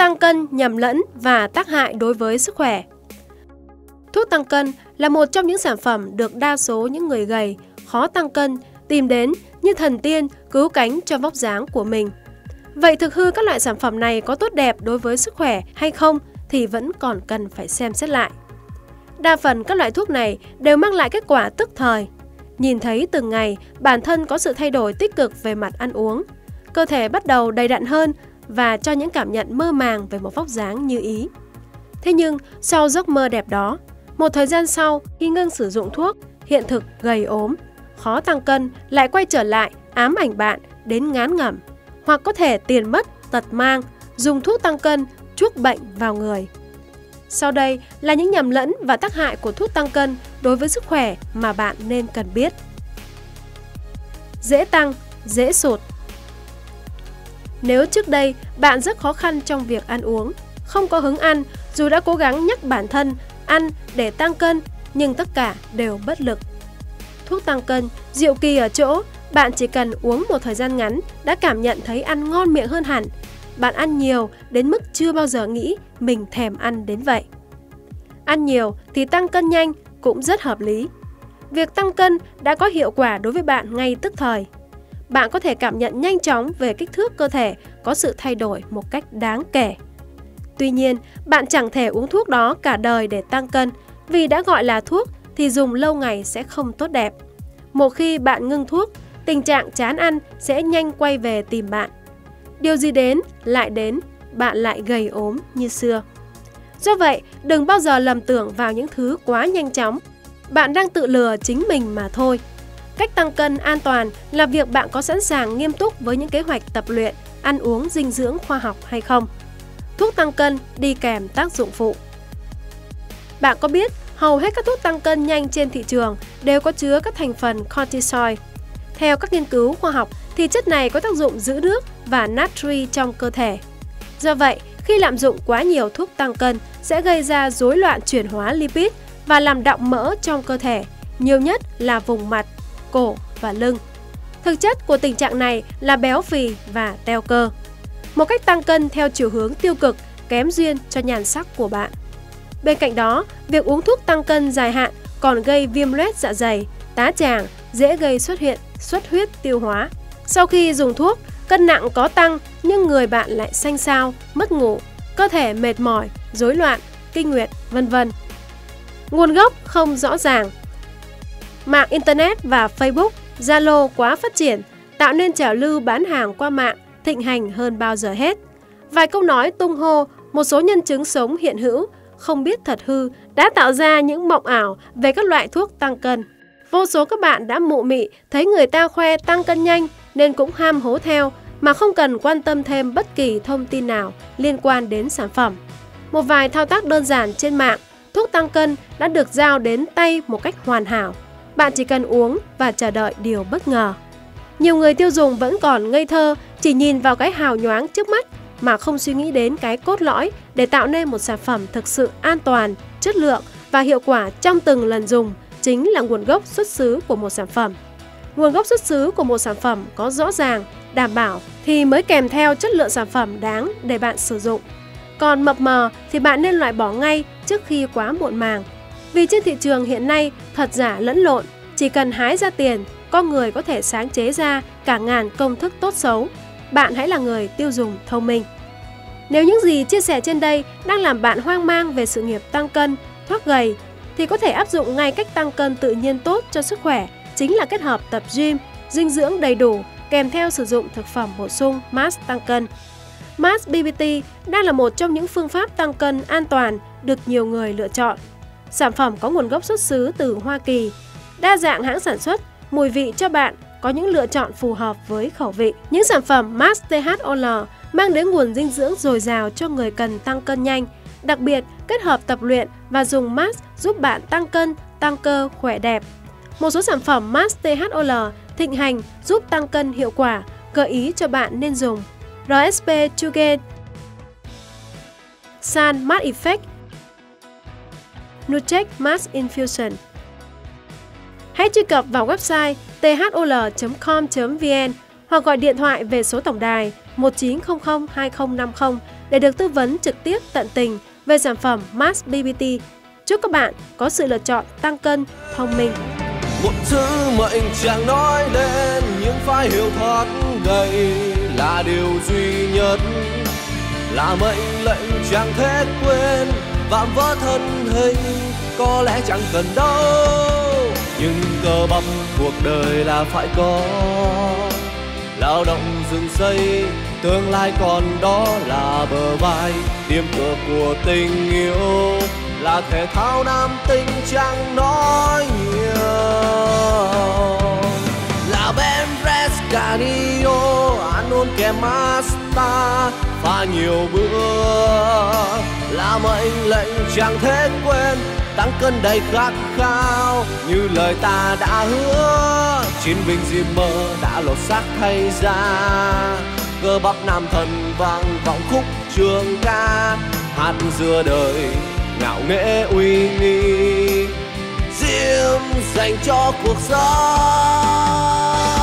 tăng cân nhầm lẫn và tác hại đối với sức khỏe. Thuốc tăng cân là một trong những sản phẩm được đa số những người gầy, khó tăng cân tìm đến như thần tiên cứu cánh cho vóc dáng của mình. Vậy thực hư các loại sản phẩm này có tốt đẹp đối với sức khỏe hay không thì vẫn còn cần phải xem xét lại. Đa phần các loại thuốc này đều mang lại kết quả tức thời. Nhìn thấy từng ngày bản thân có sự thay đổi tích cực về mặt ăn uống, cơ thể bắt đầu đầy đặn hơn và cho những cảm nhận mơ màng về một vóc dáng như ý. Thế nhưng sau giấc mơ đẹp đó, một thời gian sau khi ngưng sử dụng thuốc, hiện thực gầy ốm, khó tăng cân lại quay trở lại ám ảnh bạn đến ngán ngẩm hoặc có thể tiền mất, tật mang, dùng thuốc tăng cân chuốc bệnh vào người. Sau đây là những nhầm lẫn và tác hại của thuốc tăng cân đối với sức khỏe mà bạn nên cần biết. Dễ tăng, dễ sụt. Nếu trước đây bạn rất khó khăn trong việc ăn uống, không có hứng ăn dù đã cố gắng nhắc bản thân ăn để tăng cân nhưng tất cả đều bất lực. Thuốc tăng cân diệu kỳ ở chỗ bạn chỉ cần uống một thời gian ngắn đã cảm nhận thấy ăn ngon miệng hơn hẳn. Bạn ăn nhiều đến mức chưa bao giờ nghĩ mình thèm ăn đến vậy. Ăn nhiều thì tăng cân nhanh cũng rất hợp lý. Việc tăng cân đã có hiệu quả đối với bạn ngay tức thời. Bạn có thể cảm nhận nhanh chóng về kích thước cơ thể có sự thay đổi một cách đáng kể. Tuy nhiên, bạn chẳng thể uống thuốc đó cả đời để tăng cân vì đã gọi là thuốc thì dùng lâu ngày sẽ không tốt đẹp. Một khi bạn ngưng thuốc, tình trạng chán ăn sẽ nhanh quay về tìm bạn. Điều gì đến, lại đến, bạn lại gầy ốm như xưa. Do vậy, đừng bao giờ lầm tưởng vào những thứ quá nhanh chóng. Bạn đang tự lừa chính mình mà thôi. Cách tăng cân an toàn là việc bạn có sẵn sàng nghiêm túc với những kế hoạch tập luyện, ăn uống dinh dưỡng khoa học hay không. Thuốc tăng cân đi kèm tác dụng phụ. Bạn có biết hầu hết các thuốc tăng cân nhanh trên thị trường đều có chứa các thành phần cortisol. Theo các nghiên cứu khoa học thì chất này có tác dụng giữ nước và natri trong cơ thể. Do vậy, khi lạm dụng quá nhiều thuốc tăng cân sẽ gây ra rối loạn chuyển hóa lipid và làm đọng mỡ trong cơ thể, nhiều nhất là vùng mặt, cổ và lưng. Thực chất của tình trạng này là béo phì và teo cơ. Một cách tăng cân theo chiều hướng tiêu cực kém duyên cho nhan sắc của bạn. Bên cạnh đó, việc uống thuốc tăng cân dài hạn còn gây viêm loét dạ dày, tá tràng, dễ gây xuất hiện xuất huyết tiêu hóa. Sau khi dùng thuốc, cân nặng có tăng nhưng người bạn lại xanh xao, mất ngủ, cơ thể mệt mỏi, rối loạn, kinh nguyệt, vân vân. Nguồn gốc không rõ ràng. Mạng internet và Facebook, Zalo quá phát triển, tạo nên trào lưu bán hàng qua mạng thịnh hành hơn bao giờ hết. Vài câu nói tung hô, một số nhân chứng sống hiện hữu không biết thật hư đã tạo ra những mộng ảo về các loại thuốc tăng cân. Vô số các bạn đã mụ mị thấy người ta khoe tăng cân nhanh nên cũng ham hố theo mà không cần quan tâm thêm bất kỳ thông tin nào liên quan đến sản phẩm. Một vài thao tác đơn giản trên mạng, thuốc tăng cân đã được giao đến tay một cách hoàn hảo. Bạn chỉ cần uống và chờ đợi điều bất ngờ. Nhiều người tiêu dùng vẫn còn ngây thơ, chỉ nhìn vào cái hào nhoáng trước mắt mà không suy nghĩ đến cái cốt lõi để tạo nên một sản phẩm thực sự an toàn, chất lượng và hiệu quả trong từng lần dùng chính là nguồn gốc xuất xứ của một sản phẩm. Nguồn gốc xuất xứ của một sản phẩm có rõ ràng, đảm bảo thì mới kèm theo chất lượng sản phẩm đáng để bạn sử dụng. Còn mập mờ thì bạn nên loại bỏ ngay trước khi quá muộn màng. Vì trên thị trường hiện nay thật giả lẫn lộn, chỉ cần hái ra tiền, con người có thể sáng chế ra cả ngàn công thức tốt xấu. Bạn hãy là người tiêu dùng thông minh. Nếu những gì chia sẻ trên đây đang làm bạn hoang mang về sự nghiệp tăng cân, thoát gầy thì có thể áp dụng ngay cách tăng cân tự nhiên tốt cho sức khỏe chính là kết hợp tập gym, dinh dưỡng đầy đủ kèm theo sử dụng thực phẩm bổ sung MAS tăng cân. MAS BBT đang là một trong những phương pháp tăng cân an toàn được nhiều người lựa chọn. Sản phẩm có nguồn gốc xuất xứ từ Hoa Kỳ, đa dạng hãng sản xuất, mùi vị cho bạn có những lựa chọn phù hợp với khẩu vị. Những sản phẩm Max THOL mang đến nguồn dinh dưỡng dồi dào cho người cần tăng cân nhanh, đặc biệt kết hợp tập luyện và dùng Max giúp bạn tăng cân, tăng cơ, khỏe đẹp. Một số sản phẩm Max THOL thịnh hành giúp tăng cân hiệu quả, gợi ý cho bạn nên dùng RSP Tuget, San Matte Effect, Nutec Mass Infusion. Hãy truy cập vào website thol.com.vn hoặc gọi điện thoại về số tổng đài 1900 2050 để được tư vấn trực tiếp tận tình về sản phẩm Mass BBT. Chúc các bạn có sự lựa chọn tăng cân, thông minh. Một thứ mệnh chẳng nói đến nhưng phải hiểu thoát đây là điều duy nhất là mệnh lệnh chẳng thể quên vạm vỡ thân hình, có lẽ chẳng cần đâu nhưng cơ bắp cuộc đời là phải có. Lao động dừng xây, tương lai còn đó là bờ vai điểm tựa của tình yêu là thể thao nam tinh chẳng nói nhiều. Là Ben Rescanio ăn uống kèm Masta pha nhiều bữa là mệnh lệnh chẳng thể quên tăng cân đầy khát khao. Như lời ta đã hứa, chiến binh diêm mơ đã lột xác thay ra. Cơ bắp nam thần vang vọng khúc trường ca, hát dưa đời ngạo nghễ uy nghi. Diêm dành cho cuộc sống.